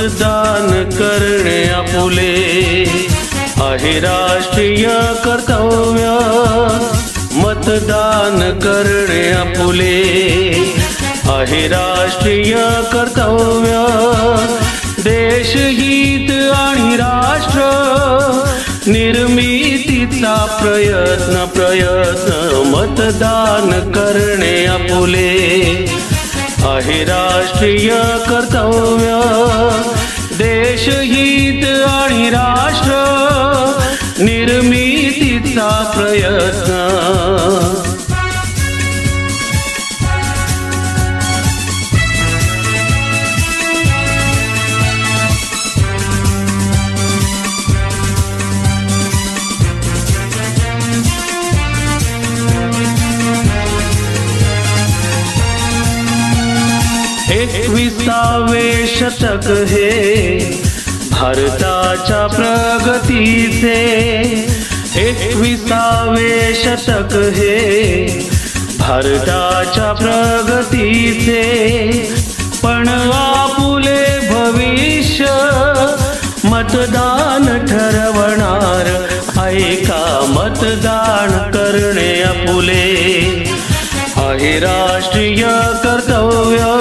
मतदान करणे आपुले. आहे राष्ट्रीय कर्तव्य. मतदान करणे आपुले. आहे राष्ट्रीय कर्तव्य. देशहित आणि राष्ट्र निर्मितीचा प्रयत्न प्रयत्न. मतदान करणे आपुले. आहे राष्ट्रीय कर्तव्य. देशहित आणि राष्ट्र निर्मितीचा प्रयत्न. एकविसावे शतक हे भारताच्या प्रगतीचे. एकविसावे शतक हे भारताच्या प्रगतीचे. पण आपुले भविष्य मतदान ठरवणार. ऐका मतदान करणे आपुले. आहे राष्ट्रीय कर्तव्य.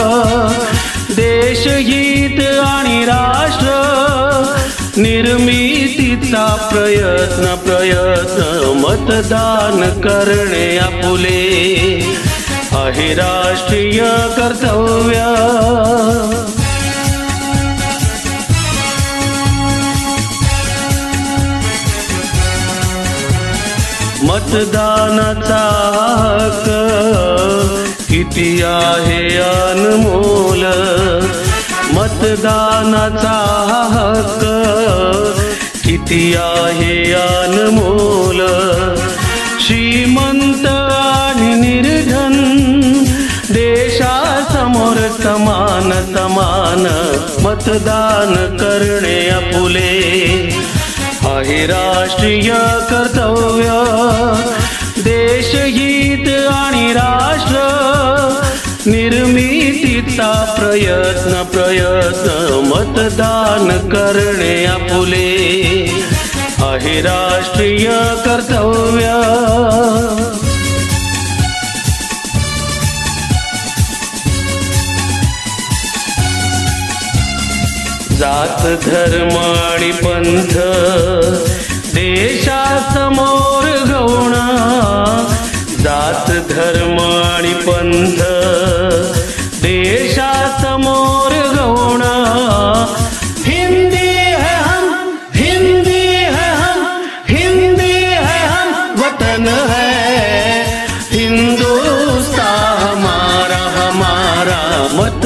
प्रयत्न प्रयत्न मतदान करणे आपुले. आहे राष्ट्रीय कर्तव्य. मतदानाचा हक्क किती आहे अनमोल. मतदानाचा हक्क किती आहे अनमोल श्रीमंत आणि निर्धन देशासमोर समान समान मतदान करणे आपुले आहे राष्ट्रीय कर्तव्य देशहित आणि राष्ट्र निर्मितीचा प्रयत्न प्रयत्न मतदान करणे आपुले हे राष्ट्रीय कर्तव्य. जात धर्म आणि पंथ देशासमोर गौण. जात धर्म आणि पंथ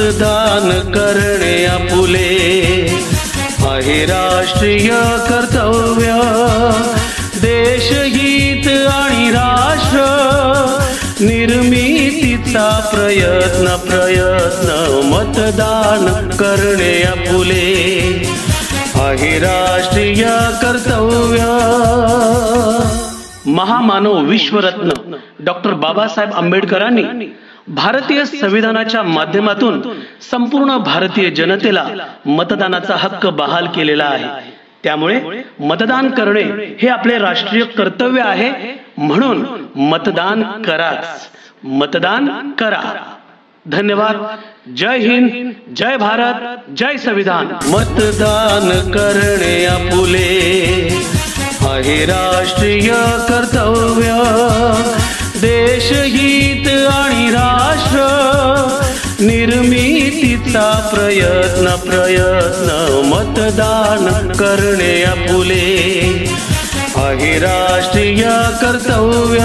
मतदान करणे आपुले. आहे राष्ट्रीय कर्तव्य देशहित आणि राष्ट्र निर्मितीचा प्रयत्न प्रयत्न मतदान करणे आपुले. आहे राष्ट्रीय कर्तव्य. महामानव विश्वरत्न डॉक्टर बाबासाहेब आंबेडकरांनी भारतीय संविधानाच्या माध्यमातून संपूर्ण भारतीय जनतेला मतदानाचा हक्क बहाल केलेला आहे. त्यामुळे मतदान करणे हे आपले राष्ट्रीय कर्तव्य आहे. म्हणून मतदान कराच. मतदान करा. धन्यवाद. जय हिंद. जय भारत. जय संविधान. मतदान करणे आपुले. आहे राष्ट्रीय कर्तव्य. देशहित आणि राष्ट्र निर्मितीचा प्रयत्न प्रयत्न मतदान करणे आपुले. आहे राष्ट्रीय कर्तव्य.